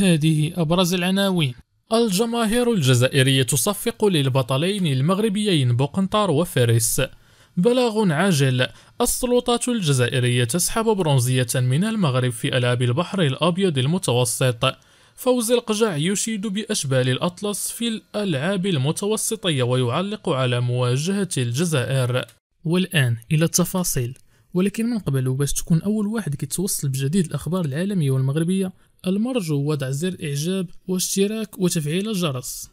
هذه أبرز العناوين. الجماهير الجزائرية تصفق للبطلين المغربيين بوقنطار وفارس. بلاغ عاجل. السلطات الجزائرية تسحب برونزية من المغرب في ألعاب البحر الأبيض المتوسط. فوز القجع يشيد بأشبال الأطلس في الألعاب المتوسطية ويعلق على مواجهة الجزائر. والآن إلى التفاصيل. ولكن من قبل باش تكون أول واحد كيتوصل بجديد الأخبار العالمية والمغربية المرجو وضع زر إعجاب واشتراك وتفعيل الجرس.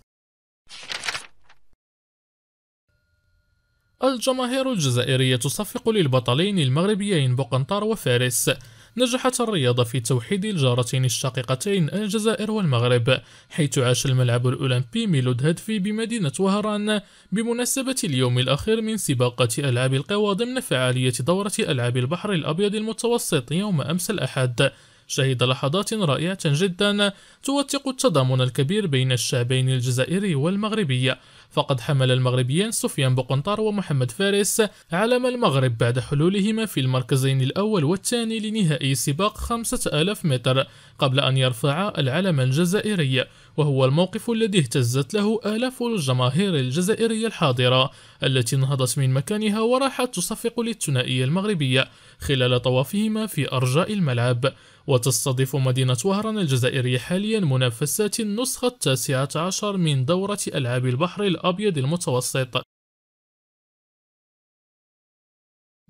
الجماهير الجزائرية تصفق للبطلين المغربيين بوقنطار وفارس. نجحت الرياضة في توحيد الجارتين الشقيقتين الجزائر والمغرب حيث عاش الملعب الأولمبي ميلود هدفي بمدينة وهران بمناسبة اليوم الأخير من سباقات ألعاب القوى ضمن فعالية دورة ألعاب البحر الأبيض المتوسط يوم أمس الأحد. شهد لحظات رائعة جدا توثق التضامن الكبير بين الشعبين الجزائري والمغربي. فقد حمل المغربيان سفيان بقنطار ومحمد فارس علم المغرب بعد حلولهما في المركزين الأول والثاني لنهائي سباق 5000 متر قبل أن يرفعا العلم الجزائري. وهو الموقف الذي اهتزت له آلاف الجماهير الجزائرية الحاضرة التي نهضت من مكانها وراحت تصفق للثنائية المغربية خلال طوافهما في أرجاء الملعب. وتستضيف مدينة وهران الجزائرية حاليا منافسات النسخة التاسعة عشر من دورة ألعاب البحر الأبيض المتوسط.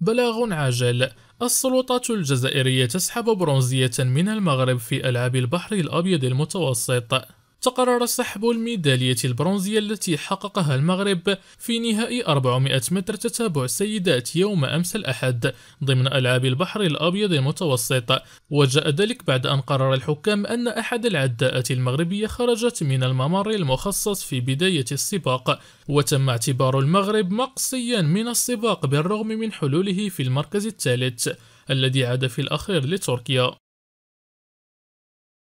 بلاغ عاجل السلطات الجزائرية تسحب برونزية من المغرب في ألعاب البحر الأبيض المتوسط. تقرر سحب الميدالية البرونزية التي حققها المغرب في نهائي 400 متر تتابع سيدات يوم أمس الأحد ضمن ألعاب البحر الأبيض المتوسط. وجاء ذلك بعد أن قرر الحكام أن أحد العداءات المغربية خرجت من الممر المخصص في بداية السباق وتم اعتبار المغرب مقصيا من السباق بالرغم من حلوله في المركز الثالث الذي عاد في الأخير لتركيا.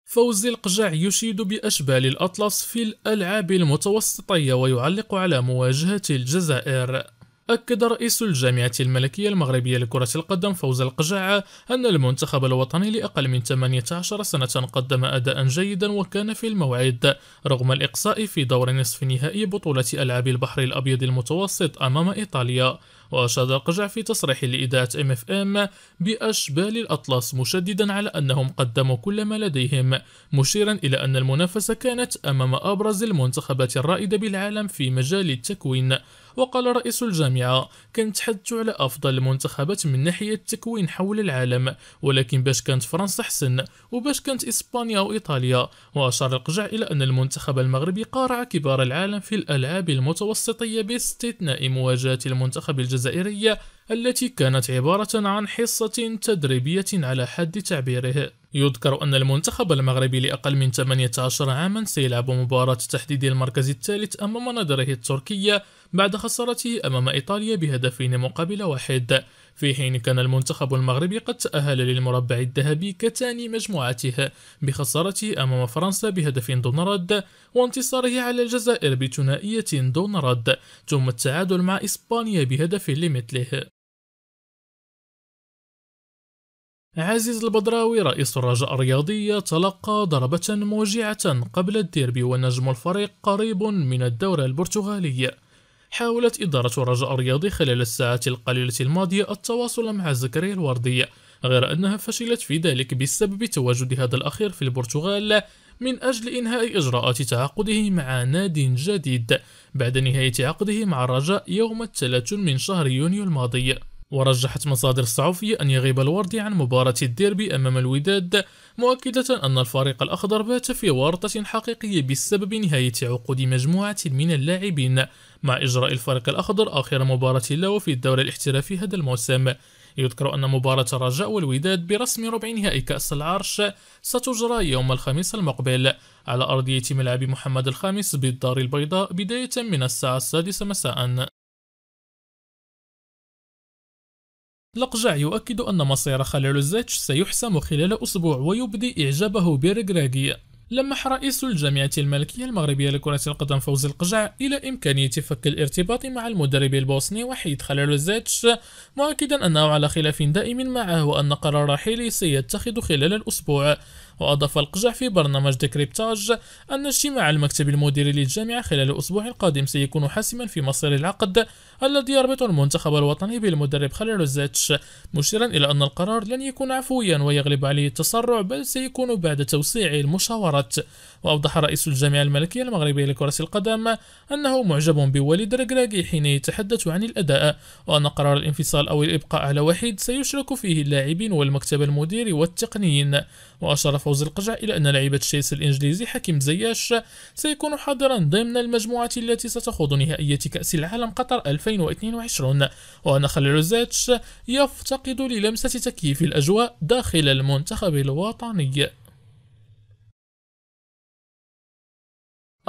فوز القجع يشيد بأشبال الأطلس في الألعاب المتوسطية ويعلق على مواجهة الجزائر. أكد رئيس الجامعة الملكية المغربية لكرة القدم فوز القجع أن المنتخب الوطني لأقل من 18 سنة قدم أداء جيدا وكان في الموعد رغم الإقصاء في دور نصف نهائي بطولة ألعاب البحر الأبيض المتوسط أمام إيطاليا. وأشاد القجع في تصريح لإذاعة ام بأشبال الأطلس مشددا على أنهم قدموا كل ما لديهم مشيرا إلى أن المنافسة كانت أمام أبرز المنتخبات الرائدة بالعالم في مجال التكوين. وقال رئيس الجامعة كنتحدث على أفضل المنتخبات من ناحية التكوين حول العالم ولكن باش كانت فرنسا حسن وباش كانت إسبانيا وإيطاليا وأشار القجع إلى أن المنتخب المغربي قارع كبار العالم في الألعاب المتوسطية باستثناء مواجهة المنتخب الجزائري التي كانت عبارة عن حصة تدريبية على حد تعبيره. يذكر أن المنتخب المغربي لأقل من 18 عاما سيلعب مباراة تحديد المركز الثالث أمام نظره التركية بعد خسارته أمام إيطاليا بهدفين مقابل واحد. في حين كان المنتخب المغربي قد تأهل للمربع الذهبي كثاني مجموعته بخسارته أمام فرنسا بهدف دون رد وانتصاره على الجزائر بثنائية دون رد ثم التعادل مع إسبانيا بهدف لمثله. عزيز البدراوي رئيس الرجاء الرياضية تلقى ضربة موجعة قبل الديربي ونجم الفريق قريب من الدورة البرتغالية حاولت إدارة الرجاء الرياضي خلال الساعات القليلة الماضية التواصل مع زكريا الوردي غير أنها فشلت في ذلك بسبب تواجد هذا الأخير في البرتغال من أجل إنهاء إجراءات تعاقده مع ناد جديد بعد نهاية عقده مع الرجاء يوم الثلاثين من شهر يونيو الماضي. ورجحت مصادر الصحفية أن يغيب الوردي عن مباراة الديربي أمام الوداد مؤكدة أن الفريق الأخضر بات في ورطة حقيقية بسبب نهاية عقود مجموعة من اللاعبين مع إجراء الفريق الأخضر آخر مباراة له في الدوري الاحترافي هذا الموسم. يذكر أن مباراة الرجاء والوداد برسم ربع نهائي كأس العرش ستجرى يوم الخميس المقبل على أرضية ملعب محمد الخامس بالدار البيضاء بداية من الساعة السادسة مساءً. لقجع يؤكد أن مصير خليل الزيتش سيحسم خلال أسبوع ويبدي إعجابه بيرغراغي لمح رئيس الجامعة الملكية المغربية لكرة القدم فوز القجع إلى إمكانية فك الارتباط مع المدرب البوسني وحيد خليلوزيتش مؤكدا أنه على خلاف دائم معه وأن قرار رحيله سيتخذ خلال الأسبوع. وأضاف القجع في برنامج ديكريبتاج أن اجتماع المكتب المديري للجامعة خلال الأسبوع القادم سيكون حاسما في مصير العقد الذي يربط المنتخب الوطني بالمدرب خليلوزيتش مشيرا إلى أن القرار لن يكون عفويا ويغلب عليه التسرع بل سيكون بعد توسيع المشاورات. وأوضح رئيس الجامعة الملكية المغربية لكرة القدم أنه معجب بوليد ركراكي حين يتحدث عن الأداء وأن قرار الانفصال أو الإبقاء على وحيد سيشرك فيه اللاعبين والمكتب المديري والتقنيين. وأشار فوز القجع إلى أن لاعبة تشيلسي الإنجليزي حكيم زياش سيكون حاضرا ضمن المجموعة التي ستخوض نهائية كأس العالم قطر 2022 وأن خليل روزيتش يفتقد للمسة تكييف الأجواء داخل المنتخب الوطني.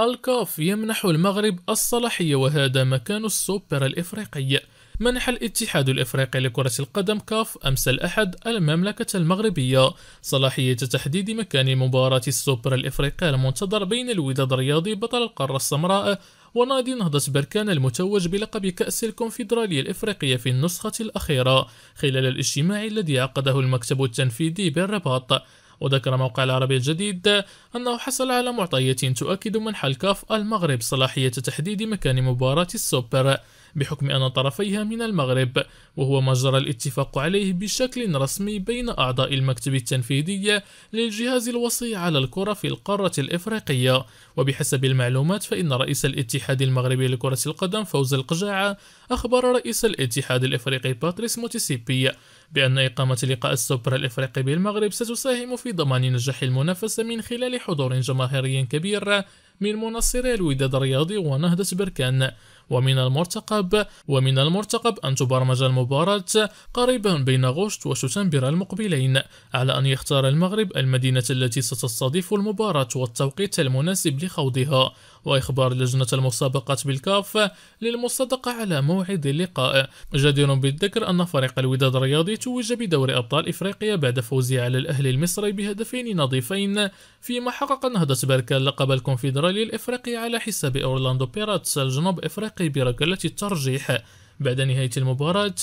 الكاف يمنح المغرب الصلاحية وهذا مكان السوبر الإفريقي. منح الاتحاد الإفريقي لكرة القدم كاف أمس الأحد المملكة المغربية. صلاحية تحديد مكان مباراة السوبر الإفريقي المنتظر بين الوداد الرياضي بطل القارة السمراء ونادي نهضة بركان المتوج بلقب كأس الكونفدرالية الإفريقية في النسخة الأخيرة خلال الاجتماع الذي عقده المكتب التنفيذي بالرباط. وذكر موقع العربي الجديد أنه حصل على معطيات تؤكد منح الكاف المغرب صلاحية تحديد مكان مباراة السوبر. بحكم أن طرفيها من المغرب وهو ما جرى الاتفاق عليه بشكل رسمي بين أعضاء المكتب التنفيذي للجهاز الوصي على الكرة في القارة الإفريقية. وبحسب المعلومات فإن رئيس الاتحاد المغربي لكرة القدم فوز القجاعة أخبر رئيس الاتحاد الإفريقي باتريس موتيسيبي بأن إقامة لقاء السوبر الإفريقي بالمغرب ستساهم في ضمان نجاح المنافسة من خلال حضور جماهيري كبير من منصري الوداد الرياضي ونهضة بركان. ومن المرتقب ومن المرتقب أن تبرمج المباراة قريبا بين غشت وشتنبر المقبلين على أن يختار المغرب المدينة التي ستستضيف المباراة والتوقيت المناسب لخوضها. وإخبار لجنة المسابقات بالكاف للمصادقة على موعد اللقاء. جدير بالذكر أن فريق الوداد الرياضي توج بدوري أبطال إفريقيا بعد فوزه على الأهلي المصري بهدفين نظيفين فيما حقق نهضة بركان لقب الكونفدرالية الإفريقي على حساب أورلاندو بايرتس الجنوب إفريقي. بركلة الترجيح بعد نهاية المباراة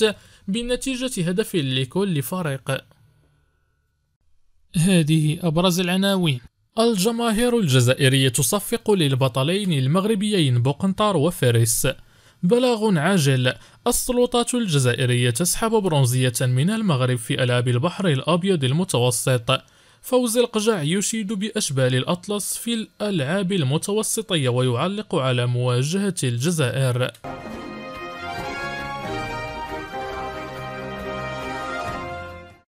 بنتيجة هدف لكل فريق. هذه أبرز العناوين. الجماهير الجزائرية تصفق للبطلين المغربيين بوقنطار وفارس. بلاغ عاجل. السلطات الجزائرية تسحب برونزية من المغرب في ألعاب البحر الأبيض المتوسط. فوز القجع يشيد بأشبال الأطلس في الألعاب المتوسطية ويعلق على مواجهة الجزائر.